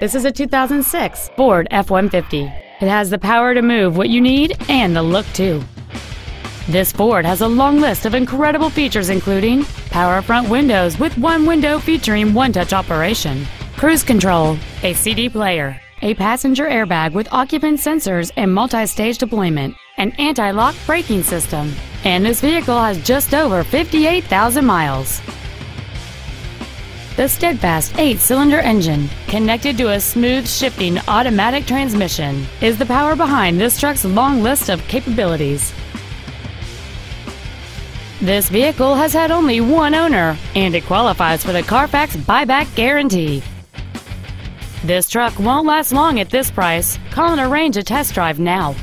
This is a 2006 Ford F-150. It has the power to move what you need and the look too. This Ford has a long list of incredible features including power front windows with one window featuring one-touch operation, cruise control, a CD player, a passenger airbag with occupant sensors and multi-stage deployment, an anti-lock braking system, and this vehicle has just over 58,000 miles. The steadfast eight-cylinder engine, connected to a smooth shifting automatic transmission, is the power behind this truck's long list of capabilities. This vehicle has had only one owner, and it qualifies for the Carfax buyback guarantee. This truck won't last long at this price. Call and arrange a test drive now.